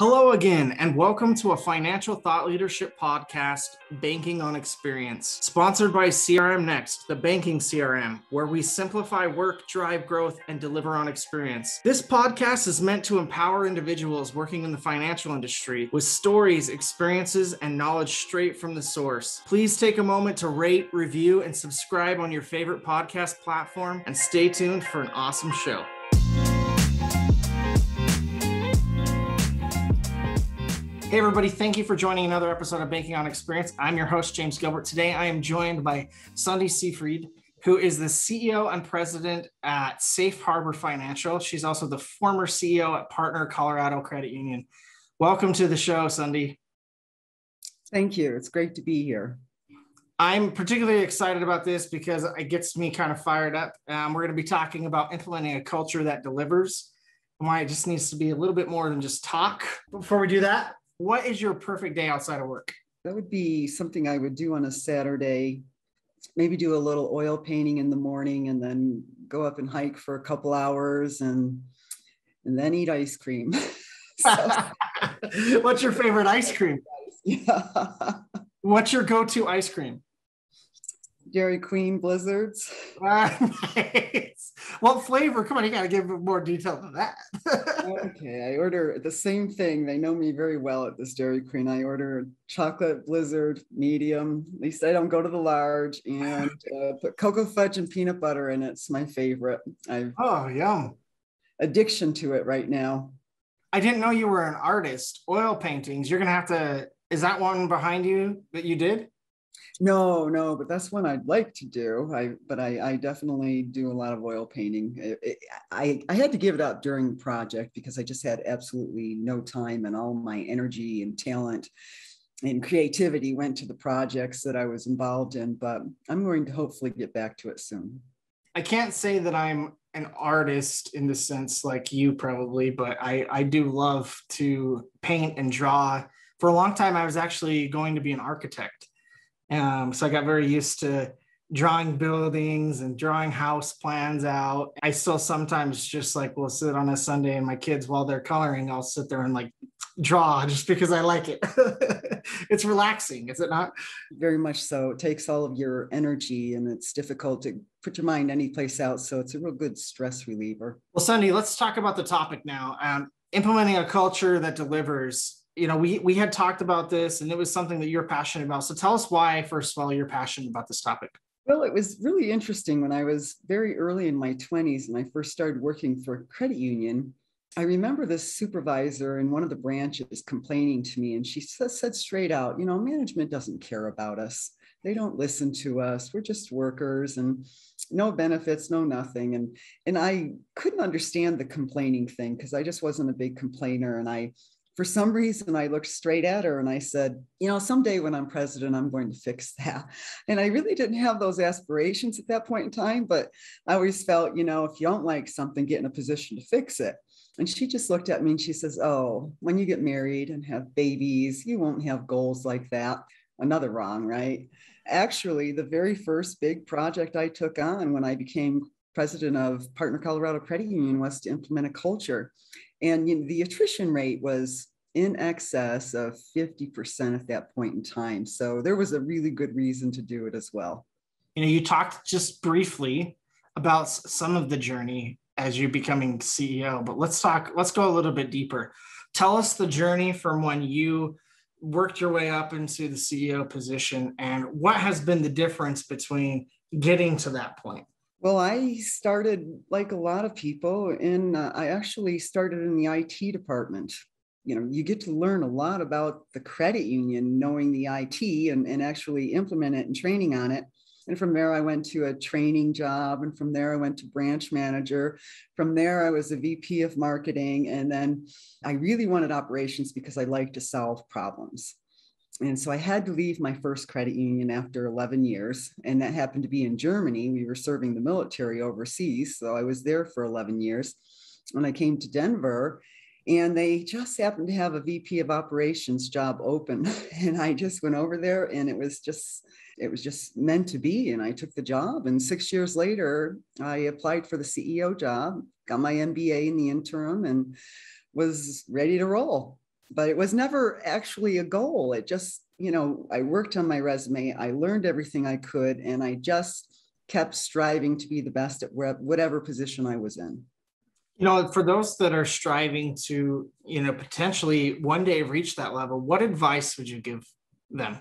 Hello again, and welcome to a financial thought leadership podcast, Banking on Experience, sponsored by CRM Next, the banking CRM, where we simplify work, drive growth, and deliver on experience. This podcast is meant to empower individuals working in the financial industry with stories, experiences, and knowledge straight from the source. Please take a moment to rate, review, and subscribe on your favorite podcast platform, and stay tuned for an awesome show. Hey, everybody, thank you for joining another episode of Banking on Experience. I'm your host, James Gilbert. Today, I am joined by Sundie Seefried, who is the CEO and president at Safe Harbor Financial. She's also the former CEO at Partner Colorado Credit Union. Welcome to the show, Sundie. Thank you. It's great to be here. I'm particularly excited about this because it gets me kind of fired up. Um, we're going to be talking about implementing a culture that delivers and why it just needs to be a little bit more than just talk. Before we do that, what is your perfect day outside of work? That would be something I would do on a Saturday. Maybe do a little oil painting in the morning and then go up and hike for a couple hours and and then eat ice cream. What's your favorite ice cream? Yeah. What's your go-to ice cream? Dairy Queen blizzards. nice. What flavor? Come on, you got to give more detail than that. okay, I order the same thing. They know me very well at this Dairy Queen. I order chocolate blizzard medium. At least I don't go to the large and uh, put cocoa fudge and peanut butter in it. It's my favorite. I've oh yum addiction to it right now. I didn't know you were an artist. Oil paintings. You're gonna have to. Is that one behind you that you did? No, no, but that's one I'd like to do. I, but I, I definitely do a lot of oil painting. I, I had to give it up during the project because I just had absolutely no time, and all my energy and talent and creativity went to the projects that I was involved in. But I'm going to hopefully get back to it soon. I can't say that I'm an artist in the sense like you probably, but I, I do love to paint and draw. For a long time, I was actually going to be an architect um, so I got very used to drawing buildings and drawing house plans out. I still sometimes just like will sit on a Sunday and my kids while they're coloring, I'll sit there and like draw just because I like it. it's relaxing, is it not? Very much so. It takes all of your energy and it's difficult to put your mind anyplace else. So it's a real good stress reliever. Well, Sundie, let's talk about the topic now. Um, implementing a culture that delivers you know, we we had talked about this, and it was something that you're passionate about. So tell us why, first of all, you're passionate about this topic. Well, it was really interesting when I was very early in my 20s and I first started working for a credit union. I remember this supervisor in one of the branches complaining to me, and she said straight out, you know, management doesn't care about us. They don't listen to us. We're just workers and no benefits, no nothing. And and I couldn't understand the complaining thing because I just wasn't a big complainer. And I for some reason, I looked straight at her and I said, You know, someday when I'm president, I'm going to fix that. And I really didn't have those aspirations at that point in time, but I always felt, you know, if you don't like something, get in a position to fix it. And she just looked at me and she says, Oh, when you get married and have babies, you won't have goals like that. Another wrong, right? Actually, the very first big project I took on when I became president of Partner Colorado Credit Union was to implement a culture. And you know, the attrition rate was in excess of 50% at that point in time. So there was a really good reason to do it as well. You know, you talked just briefly about some of the journey as you becoming CEO, but let's talk, let's go a little bit deeper. Tell us the journey from when you worked your way up into the CEO position and what has been the difference between getting to that point. Well, I started like a lot of people, and uh, I actually started in the IT department. You know you get to learn a lot about the credit union knowing the it and, and actually implement it and training on it. And from there i went to a training job and from there i went to branch manager. From there i was a vp of marketing and then i really wanted operations because i like to solve problems and so i had to leave my first credit union after 11 years and that happened to be in germany we were serving the military overseas so i was there for 11 years when i came to denver and they just happened to have a VP of operations job open. And I just went over there and it was just, it was just meant to be. And I took the job. And six years later, I applied for the CEO job, got my MBA in the interim, and was ready to roll. But it was never actually a goal. It just, you know, I worked on my resume, I learned everything I could, and I just kept striving to be the best at whatever position I was in. You know, for those that are striving to, you know, potentially one day reach that level, what advice would you give them?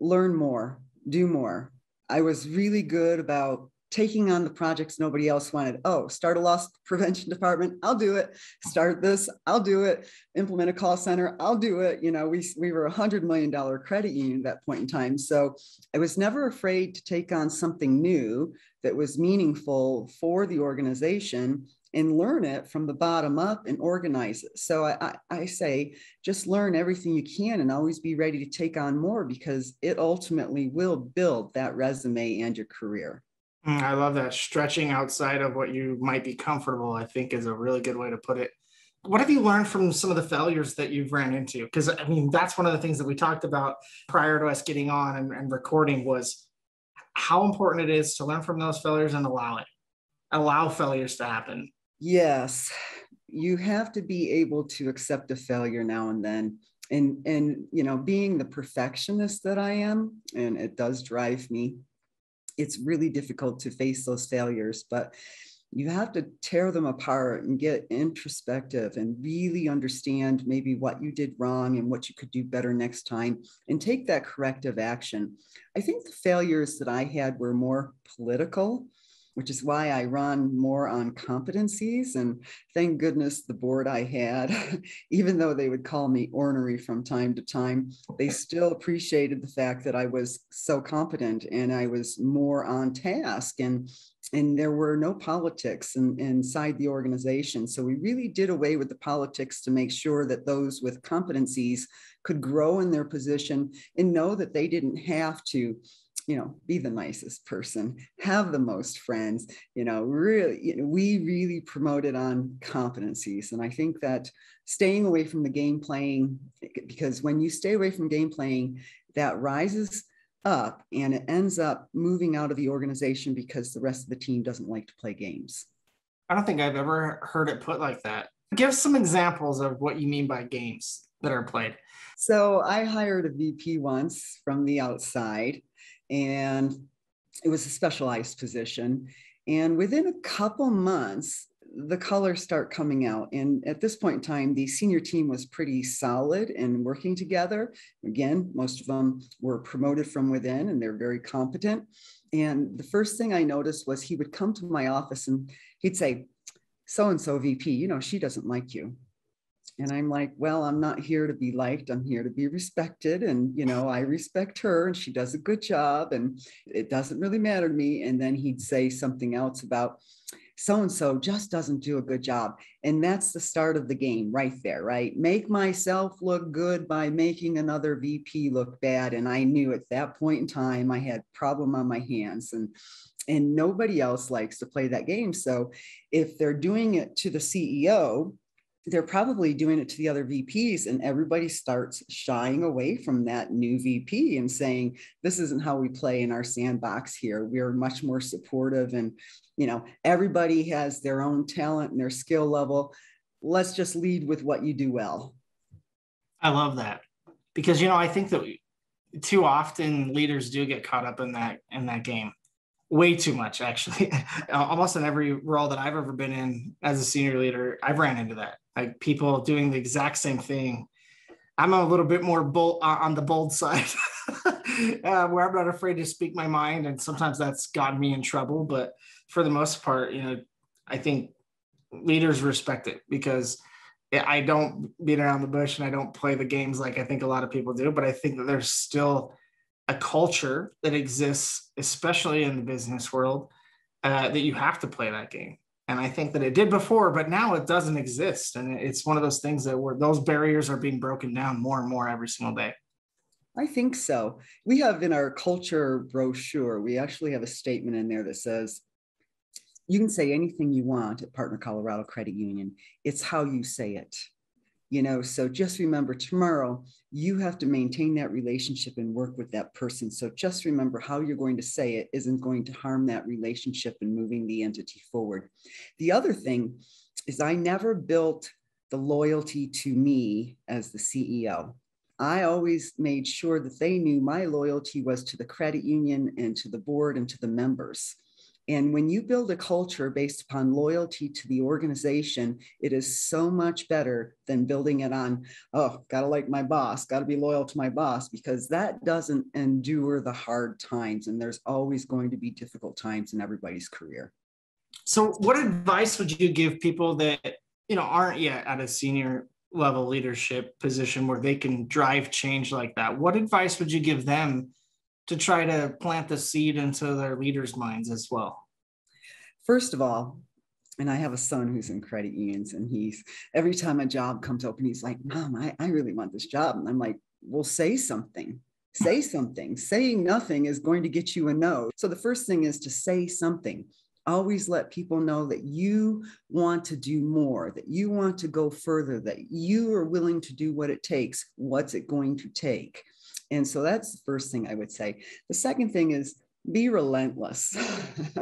Learn more, do more. I was really good about taking on the projects nobody else wanted. Oh, start a loss prevention department, I'll do it. Start this, I'll do it. Implement a call center, I'll do it. You know, we, we were a $100 million credit union at that point in time. So I was never afraid to take on something new that was meaningful for the organization and learn it from the bottom up and organize it. So I, I, I, say just learn everything you can and always be ready to take on more because it ultimately will build that resume and your career. Mm, I love that. Stretching outside of what you might be comfortable, I think, is a really good way to put it. What have you learned from some of the failures that you've ran into? Because I mean, that's one of the things that we talked about prior to us getting on and, and recording was how important it is to learn from those failures and allow it, allow failures to happen. Yes, you have to be able to accept a failure now and then. And and you know, being the perfectionist that I am, and it does drive me it's really difficult to face those failures, but you have to tear them apart and get introspective and really understand maybe what you did wrong and what you could do better next time and take that corrective action. I think the failures that I had were more political which is why I run more on competencies. And thank goodness the board I had, even though they would call me ornery from time to time, they still appreciated the fact that I was so competent and I was more on task. And and there were no politics in, inside the organization. So we really did away with the politics to make sure that those with competencies could grow in their position and know that they didn't have to you know be the nicest person have the most friends you know really you know, we really promoted on competencies. And i think that staying away from the game playing because when you stay away from game playing that rises up and it ends up moving out of the organization because the rest of the team doesn't like to play games. I don't think i've ever heard it put like that. Give some examples of what you mean by games that are played. So i hired a vp once from the outside and it was a specialized position. And within a couple months, the colors start coming out. And at this point in time, the senior team was pretty solid and working together. Again, most of them were promoted from within and they're very competent. And the first thing I noticed was he would come to my office and he'd say, So and so VP, you know, she doesn't like you and i'm like well i'm not here to be liked i'm here to be respected and you know i respect her and she does a good job and it doesn't really matter to me and then he'd say something else about so and so just doesn't do a good job and that's the start of the game right there right? Make myself look good by making another vp look bad and i knew at that point in time i had problem on my hands and and nobody else likes to play that game. So if they're doing it to the ceo they're probably doing it to the other VPs, and everybody starts shying away from that new VP and saying, This isn't how we play in our sandbox here. We're much more supportive, and you know, everybody has their own talent and their skill level. Let's just lead with what you do well. I love that because you know I think that too often leaders do get caught up in that in that game way too much actually almost in every role that i've ever been in as a senior leader i've ran into that like people doing the exact same thing i'm a little bit more bold uh, on the bold side uh, where i'm not afraid to speak my mind and sometimes that's gotten me in trouble but for the most part you know i think leaders respect it because i don't beat around the bush and i don't play the games like i think a lot of people do but i think that there's still a culture that exists, especially in the business world, uh, that you have to play that game. And I think that it did before, but now it doesn't exist. And it's one of those things that where those barriers are being broken down more and more every single day. I think so. We have in our culture brochure, we actually have a statement in there that says, you can say anything you want at Partner Colorado Credit Union. It's how you say it you know so just remember tomorrow you have to maintain that relationship and work with that person so just remember how you're going to say it isn't going to harm that relationship and moving the entity forward the other thing is i never built the loyalty to me as the CEO. I always made sure that they knew my loyalty was to the credit union and to the board and to the members. And when you build a culture based upon loyalty to the organization, it is so much better than building it on, oh, gotta like my boss, gotta be loyal to my boss, because that doesn't endure the hard times. And there's always going to be difficult times in everybody's career. So, what advice would you give people that you know aren't yet at a senior level leadership position where they can drive change like that? What advice would you give them to try to plant the seed into their leaders' minds as well? First of all, and I have a son who's in credit unions, and he's every time a job comes open, he's like, Mom, I, I really want this job. And I'm like, Well, say something. Say something. Saying nothing is going to get you a no. So the first thing is to say something. Always let people know that you want to do more, that you want to go further, that you are willing to do what it takes. What's it going to take? And so that's the first thing I would say. The second thing is be relentless.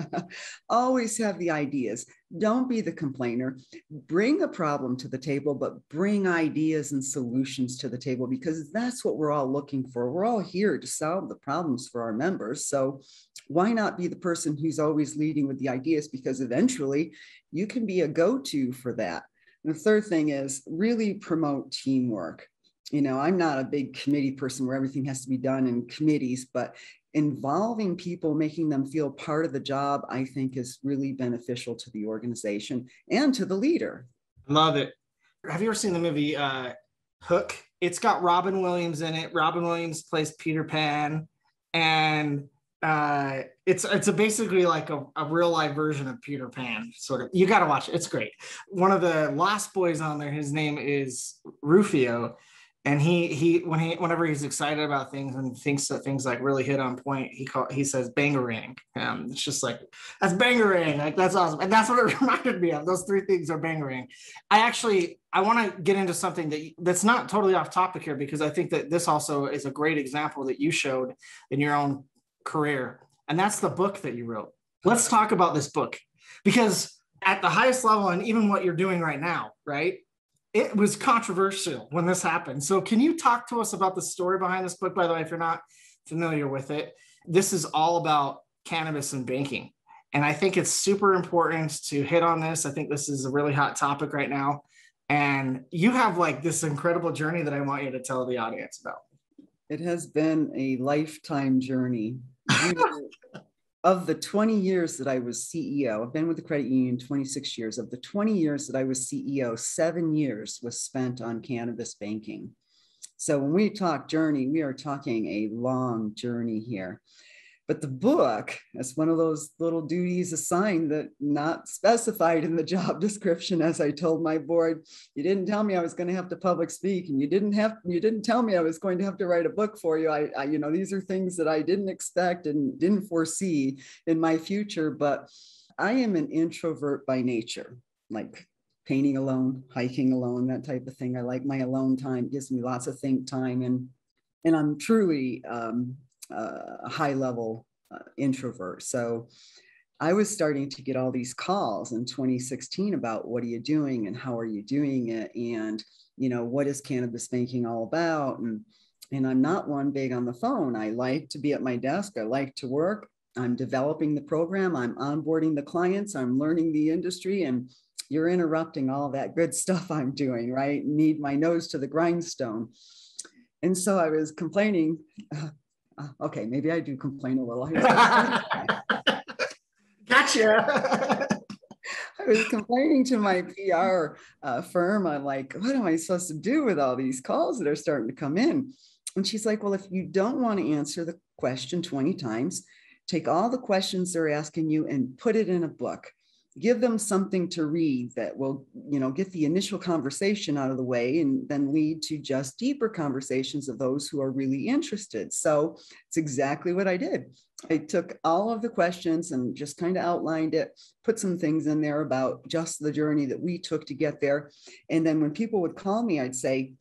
Always have the ideas. Don't be the complainer. Bring a problem to the table, but bring ideas and solutions to the table because that's what we're all looking for. We're all here to solve the problems for our members. So, why not be the person who's always leading with the ideas? Because eventually you can be a go to for that. And the third thing is really promote teamwork you know i'm not a big committee person where everything has to be done in committees but involving people, making them feel part of the job, I think is really beneficial to the organization and to the leader. Love it. Have you ever seen the movie uh, Hook? It's got Robin Williams in it. Robin Williams plays Peter Pan, and uh, it's it's a basically like a, a real life version of Peter Pan, sort of. You got to watch it. It's great. One of the Lost Boys on there, his name is Rufio, and he he when he whenever he's excited about things and thinks that things like really hit on point he call he says bangarang. Um it's just like that's bangarang. Like that's awesome. And that's what it reminded me of. Those three things are bangarang. I actually i want to get into something that that's not totally off topic here because i think that this also is a great example that you showed in your own career. And that's the book that you wrote. Let's talk about this book because at the highest level and even what you're doing right now right it was controversial when this happened. So, can you talk to us about the story behind this book? By the way, if you're not familiar with it, this is all about cannabis and banking. And I think it's super important to hit on this. I think this is a really hot topic right now. And you have like this incredible journey that I want you to tell the audience about. It has been a lifetime journey. of the 20 years that I was CEO, I've been with the credit union 26 years. Of the 20 years that I was CEO, seven years was spent on cannabis banking. So when we talk journey, we are talking a long journey here. But the book is one of those little duties assigned that not specified in the job description. As I told my board, you didn't tell me I was going to have to public speak, and you didn't have you didn't tell me I was going to have to write a book for you. I, I you know these are things that I didn't expect and didn't foresee in my future. But I am an introvert by nature, like painting alone, hiking alone, that type of thing. I like my alone time. It gives me lots of think time and and I'm truly um, a high level uh, introvert. So I was starting to get all these calls in 2016 about what are you doing and how are you doing it and you know what is cannabis banking all about and and I'm not one big on the phone. I like to be at my desk. I like to work. I'm developing the program. I'm onboarding the clients. I'm learning the industry and you're interrupting all that good stuff I'm doing, right? Need my nose to the grindstone. And so I was complaining, uh, okay, maybe I do complain a little. gotcha. I was complaining to my PR uh, firm. I'm like, what am I supposed to do with all these calls that are starting to come in? And she's like, well, if you don't want to answer the question 20 times, take all the questions they're asking you and put it in a book give them something to read that will you know get the initial conversation out of the way and then lead to just deeper conversations of those who are really interested. So it's exactly what i did. I took all of the questions and just kind of outlined it put some things in there about just the journey that we took to get there. And then when people would call me i'd say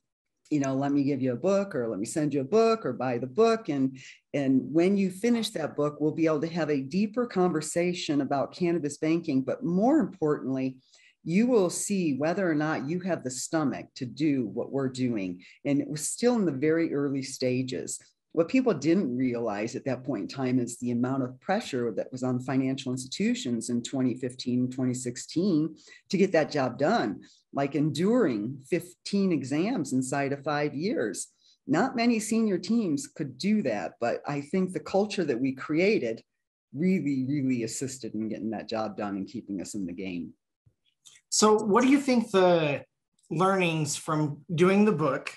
you know let me give you a book or let me send you a book or buy the book and and when you finish that book we'll be able to have a deeper conversation about cannabis banking but more importantly you will see whether or not you have the stomach to do what we're doing. And it was still in the very early stages. What people didn't realize at that point in time is the amount of pressure that was on financial institutions in 2015, 2016 to get that job done, like enduring 15 exams inside of five years. Not many senior teams could do that, but I think the culture that we created really, really assisted in getting that job done and keeping us in the game. So, what do you think the learnings from doing the book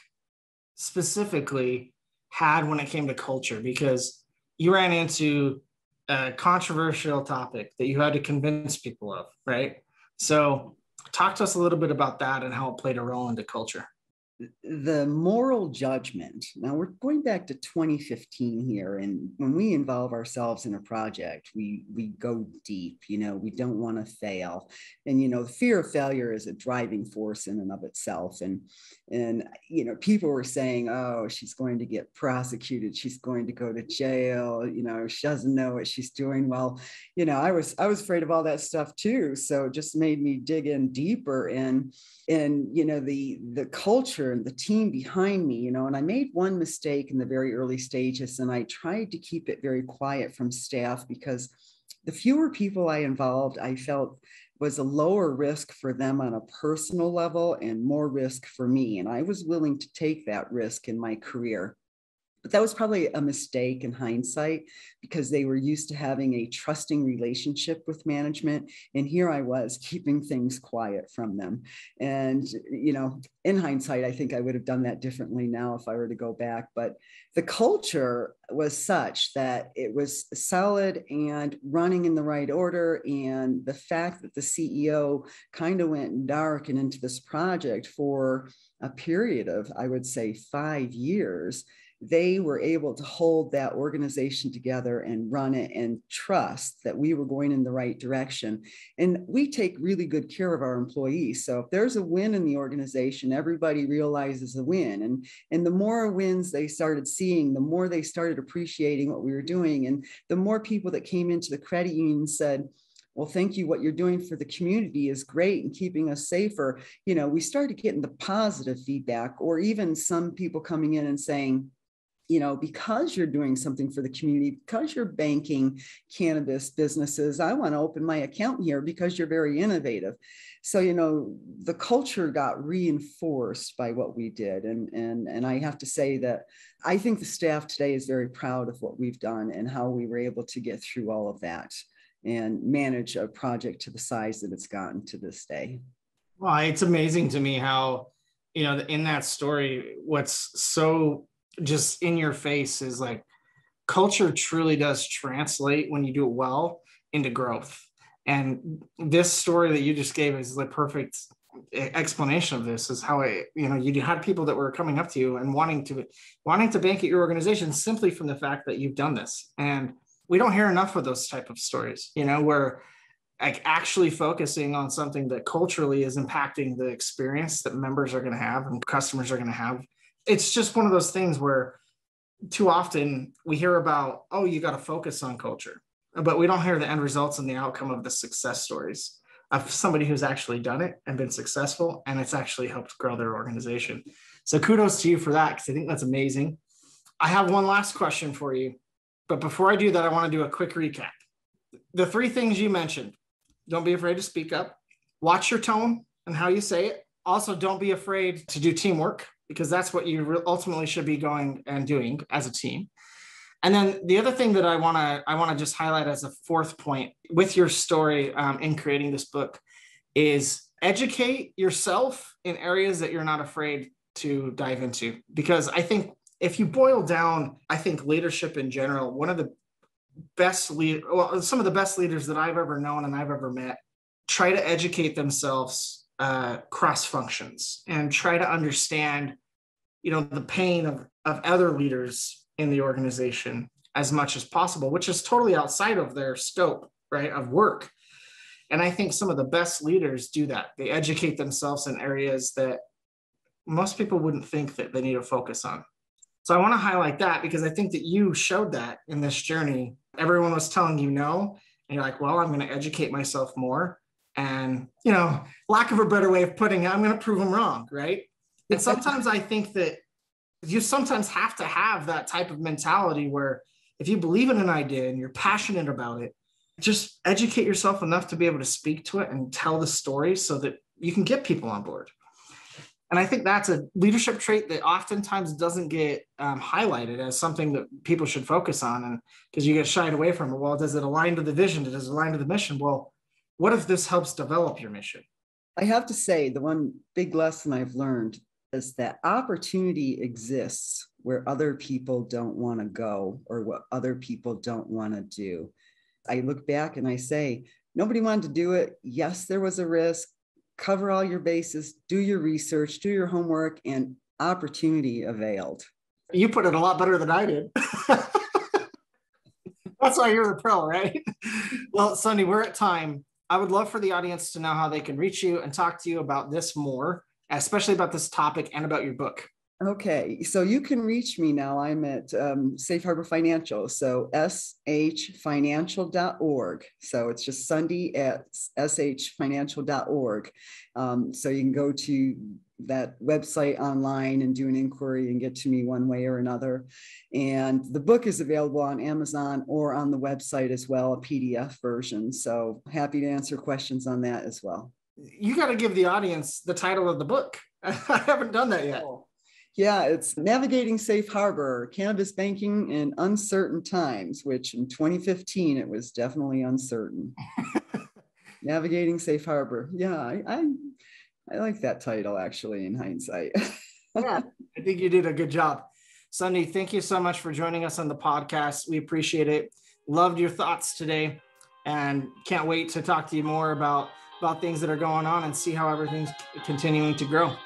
specifically had when it came to culture? Because you ran into a controversial topic that you had to convince people of, right? So, talk to us a little bit about that and how it played a role into culture the moral judgment. Now we're going back to 2015 here, and when we involve ourselves in a project, we we go deep. You know, we don't want to fail, and you know, the fear of failure is a driving force in and of itself. And and you know, people were saying, "Oh, she's going to get prosecuted. She's going to go to jail. You know, she doesn't know what she's doing." Well, you know, I was I was afraid of all that stuff too. So it just made me dig in deeper and and you know the the culture and the team behind me you know and i made one mistake in the very early stages and i tried to keep it very quiet from staff because the fewer people i involved i felt was a lower risk for them on a personal level and more risk for me and i was willing to take that risk in my career but that was probably a mistake in hindsight because they were used to having a trusting relationship with management. And here I was keeping things quiet from them. And, you know, in hindsight, I think I would have done that differently now if I were to go back. But the culture was such that it was solid and running in the right order. And the fact that the CEO kind of went dark and into this project for a period of, I would say, five years they were able to hold that organization together and run it and trust that we were going in the right direction. And we take really good care of our employees. So if there's a win in the organization, everybody realizes a win. And, and the more wins they started seeing, the more they started appreciating what we were doing. And the more people that came into the credit union said, well thank you what you're doing for the community is great and keeping us safer you know we started getting the positive feedback or even some people coming in and saying you know, because you're doing something for the community, because you're banking cannabis businesses, I want to open my account here because you're very innovative. So, you know, the culture got reinforced by what we did. And, and, and I have to say that I think the staff today is very proud of what we've done and how we were able to get through all of that and manage a project to the size that it's gotten to this day. Well, it's amazing to me how, you know, in that story, what's so just in your face is like culture truly does translate when you do it well into growth. And this story that you just gave is the perfect explanation of this is how it, you know, you had people that were coming up to you and wanting to wanting to bank at your organization simply from the fact that you've done this. And we don't hear enough of those type of stories, you know, where like actually focusing on something that culturally is impacting the experience that members are going to have and customers are going to have it's just one of those things where too often we hear about, oh, you got to focus on culture, but we don't hear the end results and the outcome of the success stories of somebody who's actually done it and been successful and it's actually helped grow their organization. So kudos to you for that because I think that's amazing. I have one last question for you, but before I do that, I want to do a quick recap. The three things you mentioned don't be afraid to speak up, watch your tone and how you say it. Also, don't be afraid to do teamwork because that's what you ultimately should be going and doing as a team. And then the other thing that I want to I want to just highlight as a fourth point with your story um, in creating this book is educate yourself in areas that you're not afraid to dive into because I think if you boil down I think leadership in general one of the best lead well some of the best leaders that I've ever known and I've ever met try to educate themselves uh, cross functions and try to understand you know the pain of, of other leaders in the organization as much as possible which is totally outside of their scope right of work. And i think some of the best leaders do that. They educate themselves in areas that most people wouldn't think that they need to focus on. So i want to highlight that because i think that you showed that in this journey. Everyone was telling you no and you're like well i'm going to educate myself more And, you know, lack of a better way of putting it, I'm going to prove them wrong, right? And sometimes I think that you sometimes have to have that type of mentality where if you believe in an idea and you're passionate about it, just educate yourself enough to be able to speak to it and tell the story so that you can get people on board. And I think that's a leadership trait that oftentimes doesn't get um, highlighted as something that people should focus on. And because you get shied away from it. Well, does it align to the vision? Does it align to the mission? Well, what if this helps develop your mission? I have to say, the one big lesson I've learned is that opportunity exists where other people don't want to go or what other people don't want to do. I look back and I say, nobody wanted to do it. Yes, there was a risk. Cover all your bases, do your research, do your homework, and opportunity availed. You put it a lot better than I did. That's why you're the pro, right? Well, Sundie, we're at time. I would love for the audience to know how they can reach you and talk to you about this more, especially about this topic and about your book. Okay, so you can reach me now. I'm at um, Safe Harbor Financial, so shfinancial.org. So it's just Sundie at shfinancial.org. Um, so you can go to that website online and do an inquiry and get to me one way or another. And the book is available on Amazon or on the website as well, a PDF version. So happy to answer questions on that as well. You got to give the audience the title of the book. I haven't done that yet. Oh. Yeah, it's Navigating Safe Harbor, Cannabis Banking in Uncertain Times, which in 2015 it was definitely uncertain. Navigating Safe Harbor. Yeah, I, I, I like that title actually in hindsight. yeah, I think you did a good job. Sundie, thank you so much for joining us on the podcast. We appreciate it. Loved your thoughts today and can't wait to talk to you more about about things that are going on and see how everything's continuing to grow.